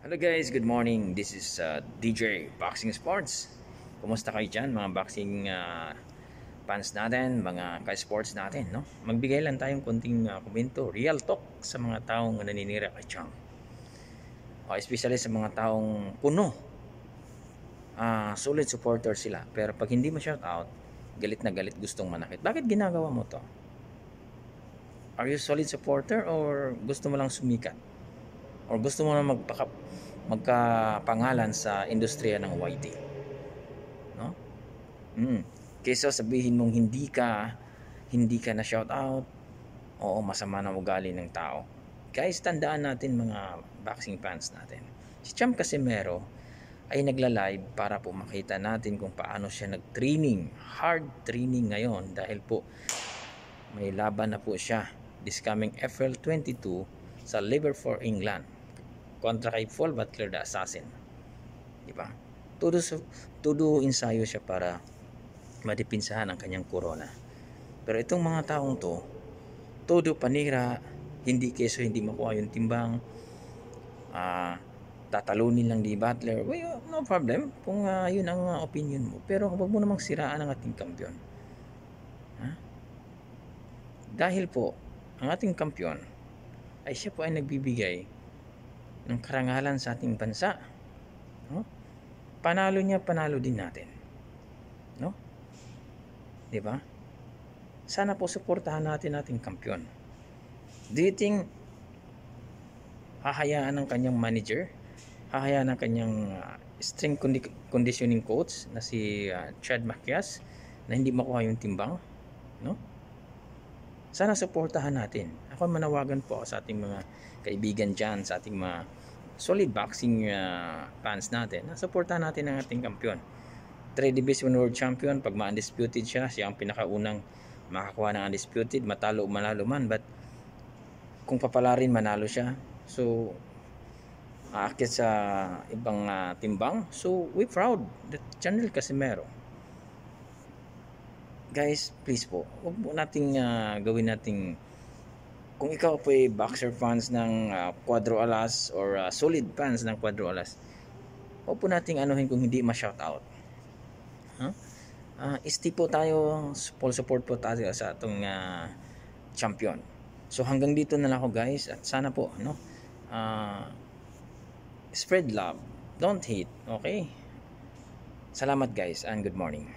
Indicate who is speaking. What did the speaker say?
Speaker 1: Hello guys, good morning. This is uh, DJ Boxing Sports. Kumusta kayo dyan mga boxing uh, fans natin, mga ka-sports natin, no? Magbigay lang tayong konting uh, komento, real talk sa mga taong naninira kay Chang. O, especially sa mga taong puno. Uh, solid supporter sila. Pero pag hindi mo shout out, galit na galit gustong manakit. Bakit ginagawa mo to? Are you solid supporter or gusto mo lang sumikat? Or gusto mo na magpaka, magkapangalan sa industriya ng YT. No? Mm. Kaysa sabihin mong hindi ka hindi ka na shout out, oo, masama na ugali ng tao. Guys, tandaan natin mga boxing fans natin. Si Champ Casimero ay nagla-live para po makita natin kung paano siya nag-training, hard training ngayon dahil po may laban na po siya this coming April 22 sa Liverpool, England kontra kay Paul Butler the Assassin. Di ba? Todo, todo ensayo siya para madipinsahan ang kanyang corona. Pero itong mga taong to, todo panira, hindi keso hindi makuha yung timbang, uh, tatalunin lang di Butler, well, no problem kung uh, yun ang uh, opinion mo. Pero huwag mo namang siraan ang ating kampiyon. Ha? Dahil po, ang ating kampiyon ay siya po ay nagbibigay ng karangalan sa ating bansa. No? Panalo niya, panalo din natin. No? 'Di ba? Sana po suportahan natin ating kampiyon. Do you think hahayaan ng kanyang manager, hahayaan ng kanyang uh, strength condi- conditioning coach na si uh, Chad Macias na hindi makuha yung timbang, no? Sana suportahan natin. Ako manawagan po sa ating mga kaibigan dyan, sa ating mga solid boxing uh, fans natin na suportahan natin ang ating kampiyon. 3 Division World Champion pag ma-undisputed siya siya ang pinakaunang makakuha ng undisputed matalo o manalo man. But kung papala rin manalo siya. So aakit sa ibang uh, timbang. So we proud that Channel Casimero guys please po huwag po nating uh, gawin nating kung ikaw po ay boxer fans ng uh, Alas or uh, solid fans ng Quadro Alas, huwag po nating anuhin kung hindi ma-shoutout. Huh? Uh, isti po tayo, full support po tayo sa atong uh, champion. So hanggang dito na lang ako guys at sana po no uh, spread love, don't hate, okay? Salamat guys and good morning.